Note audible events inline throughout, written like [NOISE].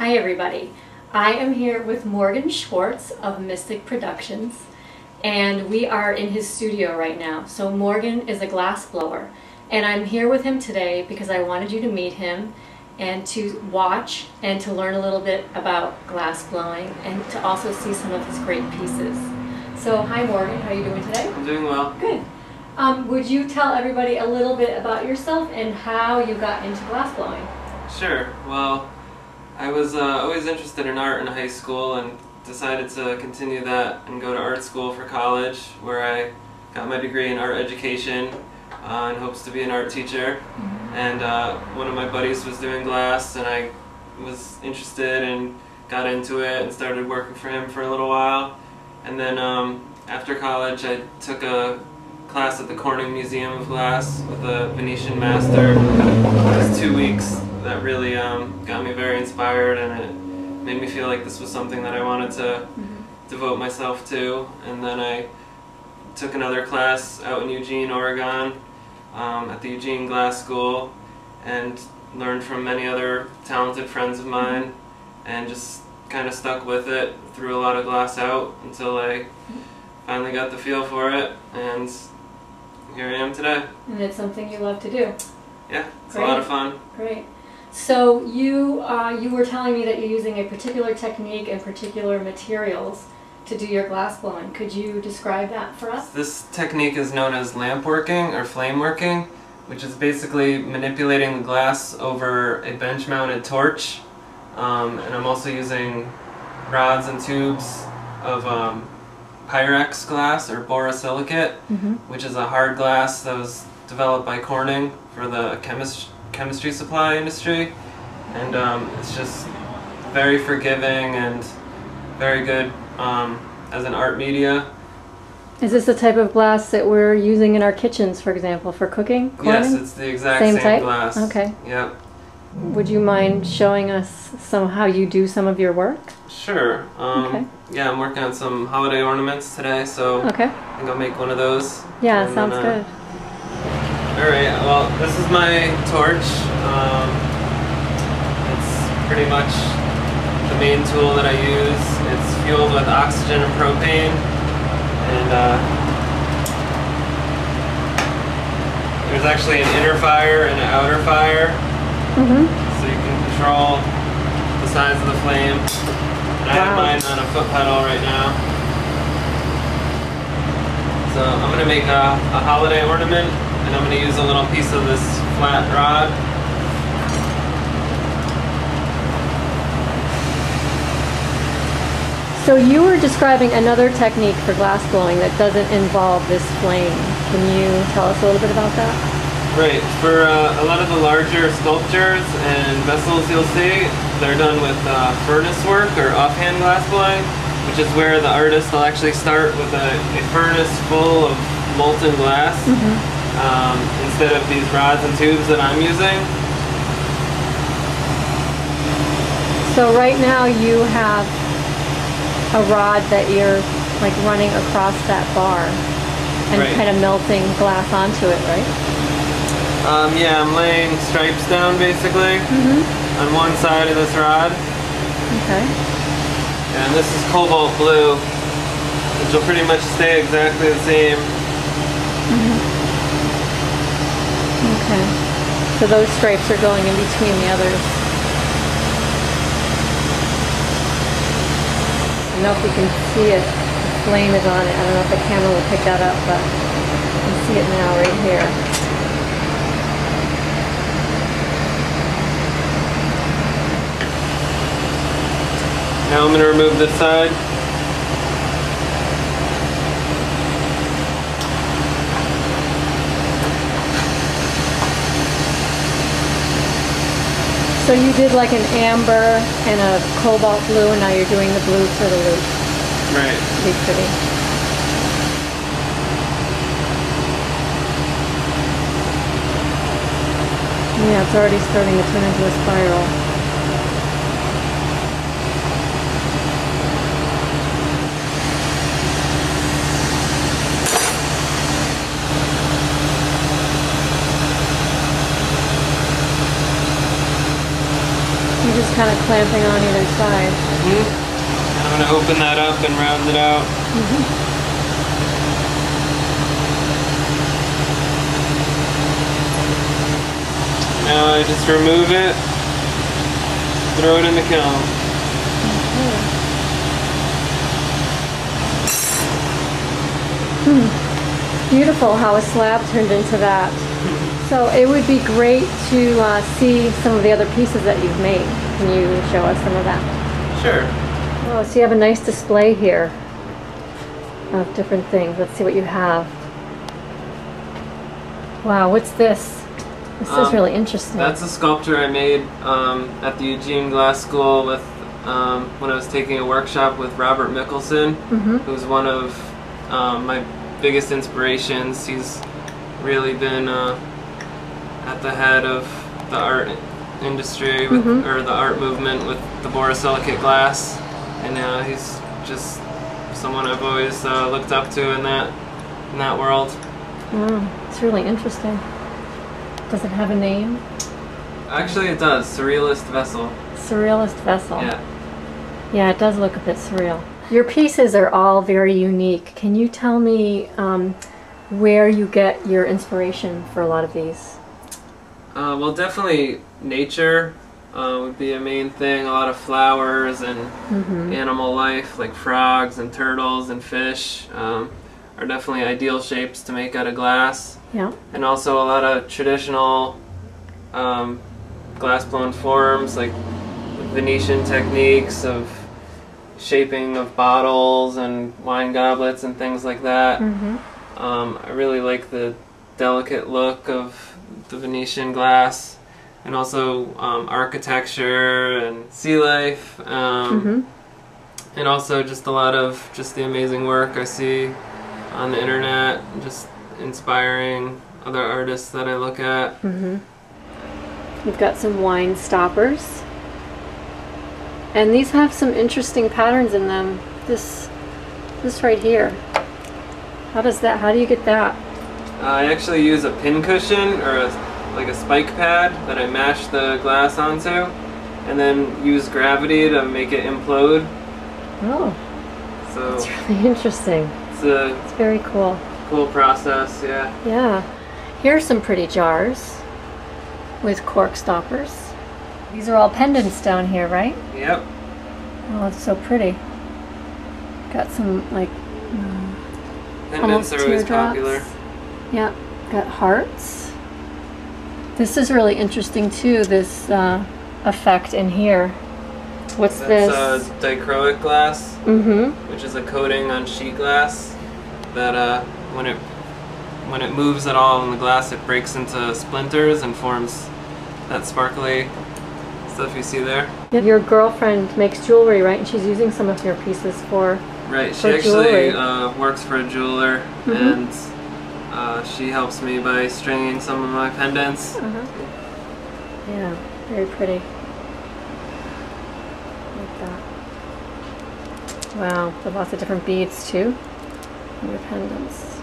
Hi everybody. I am here with Morgan Schwartz of Mistic Productions and we are in his studio right now. So Morgan is a glass blower and I'm here with him today because I wanted you to meet him and to watch and to learn a little bit about glass blowing and to also see some of his great pieces. So hi Morgan, how are you doing today? I'm doing well. Good. Um, would you tell everybody a little bit about yourself and how you got into glass blowing? Sure. Well, I was uh, always interested in art in high school and decided to continue that and go to art school for college where I got my degree in art education uh, in hopes to be an art teacher. Mm -hmm. And uh, one of my buddies was doing glass and I was interested and got into it and started working for him for a little while. And then um, after college I took a class at the Corning Museum of Glass with a Venetian master. It was two weeks that really um, got me very inspired and it made me feel like this was something that I wanted to mm -hmm. devote myself to. And then I took another class out in Eugene, Oregon um, at the Eugene Glass School and learned from many other talented friends of mine and just kind of stuck with it, threw a lot of glass out until I finally got the feel for it and here I am today. And it's something you love to do. Yeah, it's Great. a lot of fun. Great. So you uh, you were telling me that you're using a particular technique and particular materials to do your glass blowing. Could you describe that for us? This technique is known as lamp working or flame working, which is basically manipulating the glass over a bench mounted torch. Um, and I'm also using rods and tubes of um, Pyrex glass or borosilicate, mm -hmm. which is a hard glass that was developed by Corning for the chemist chemistry supply industry. And um, it's just very forgiving and very good um, as an art media. Is this the type of glass that we're using in our kitchens, for example, for cooking? Corning? Yes, it's the exact same, same type? glass. Okay. Yep. Would you mind showing us some how you do some of your work? Sure. Um, okay. Yeah, I'm working on some holiday ornaments today, so okay. I think I'll make one of those. Yeah, sounds then, uh, good. Alright, well, this is my torch. Um, it's pretty much the main tool that I use. It's fueled with oxygen and propane, and uh, there's actually an inner fire and an outer fire, mm -hmm. so you can control the size of the flame. and I have mine on a foot pedal right now. So I'm going to make a, a holiday ornament and I'm going to use a little piece of this flat rod. So you were describing another technique for glass blowing that doesn't involve this flame. Can you tell us a little bit about that? Right. For uh, a lot of the larger sculptures and vessels you'll see, they're done with uh, furnace work or offhand glass blowing, which is where the artist will actually start with a, a furnace full of molten glass mm -hmm. Um, instead of these rods and tubes that I'm using. So right now you have a rod that you're like running across that bar and right. kind of melting glass onto it, right? Um, yeah, I'm laying stripes down basically. Mm -hmm on one side of this rod. Okay. And this is cobalt blue, which will pretty much stay exactly the same. Mm -hmm. Okay. So those stripes are going in between the others. I don't know if you can see it. The flame is on it. I don't know if the camera will pick that up, but you can see it now right here. Now I'm going to remove this side. So you did like an amber and a cobalt blue and now you're doing the blue for the loop. Right. Be pretty. Yeah, it's already starting to turn into a spiral. kind of clamping on either side. Hmm? I'm gonna open that up and round it out. Mm-hmm. Now I just remove it, throw it in the kiln. Mm-hmm. Hmm. Beautiful how a slab turned into that. So it would be great to uh, see some of the other pieces that you've made. Can you show us some of that? Sure. Oh, so you have a nice display here of different things. Let's see what you have. Wow, what's this? This is Um, really interesting. That's a sculpture I made um, at the Eugene Glass School with um, when I was taking a workshop with Robert Mickelsen, Mhm. who's one of um, my biggest inspirations. He's really been uh, at the head of the art industry with, Mhm. or the art movement with the borosilicate glass, and now he's just someone I've always uh, looked up to in that in that world. Wow, it's really interesting. Does it have a name? Actually, it does. Surrealist vessel. Surrealist vessel. Yeah. Yeah, it does look a bit surreal. Your pieces are all very unique. Can you tell me um, where you get your inspiration for a lot of these? Uh, well, definitely nature uh, would be a main thing. A lot of flowers and Mm-hmm. animal life, like frogs and turtles and fish, um, are definitely ideal shapes to make out of glass. Yeah. And also a lot of traditional um, glass blown forms, like Venetian techniques of shaping of bottles and wine goblets and things like that. Mm-hmm. Um, I really like the delicate look of the Venetian glass, and also um, architecture and sea life, um, Mm-hmm. and also just a lot of just the amazing work I see on the internet, just inspiring other artists that I look at. Mm-hmm. You've got some wine stoppers. And these have some interesting patterns in them. This this right here. How does that how do you get that? I actually use a pin cushion or a, like a spike pad that I mash the glass onto, and then use gravity to make it implode. Oh, So it's really [LAUGHS] interesting. it's a It's very cool. cool process, yeah. Yeah. Here are some pretty jars with cork stoppers. These are all pendants down here, right? Yep. Oh, it's so pretty. Got some like Pendants almost are always popular. Yeah, got hearts. This is really interesting too. This uh, effect in here. What's That's this? uh, dichroic glass, mm-hmm. which is a coating on sheet glass that uh, when it when it moves at all in the glass, it breaks into splinters and forms that sparkly stuff you see there. Your girlfriend makes jewelry, right? And she's using some of your pieces for. Right. She For jewelry. actually uh, works for a jeweler, Mhm. and uh, she helps me by stringing some of my pendants. Uh-huh. Yeah, very pretty. Like that. Wow, with lots of different beads too. Your pendants.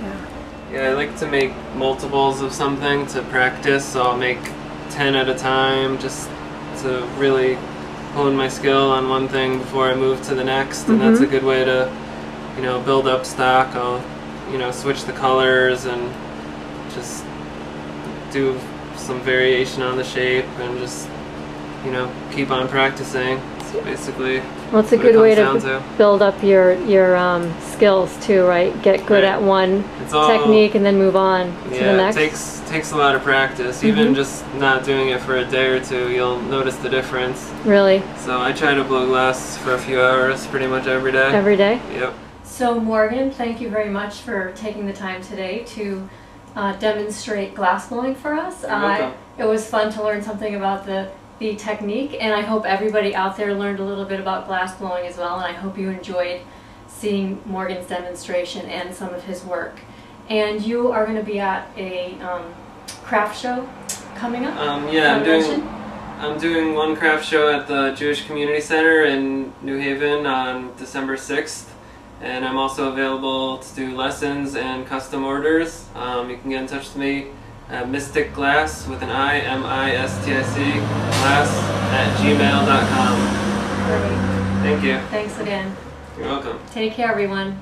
Yeah. Yeah, I like to make multiples of something to practice, so I'll make 10 at a time just to really hone my skill on one thing before I move to the next. And that's a Mhm. good way to, you know, build up stock. I'll, you know, switch the colors and just do some variation on the shape and just, you know, keep on practicing. It's basically Well, it's a what it good way to, to. build up your your um, skills too, right? Get good Right. at one all technique and then move on to the Yeah, it takes takes a lot of practice. Even Mhm. just not doing it for a day or two, you'll notice the difference. really So I try to blow glass for a few hours pretty much every day. every day. Yep. So Morgan, thank you very much for taking the time today to uh, demonstrate glass blowing for us. Uh, it was fun to learn something about the the technique, and I hope everybody out there learned a little bit about glass blowing as well. And I hope you enjoyed seeing Morgan's demonstration and some of his work. And you are going to be at a um, craft show coming up. Um, yeah, I'm doing I'm doing one craft show at the Jewish Community Center in New Haven on December 6th. And I'm also available to do lessons and custom orders. Um, you can get in touch with me at Mistic Glass with an I, M I S T I C, glass at gmail.com. Great. Thank you. Thanks again. You're welcome. Take care, everyone.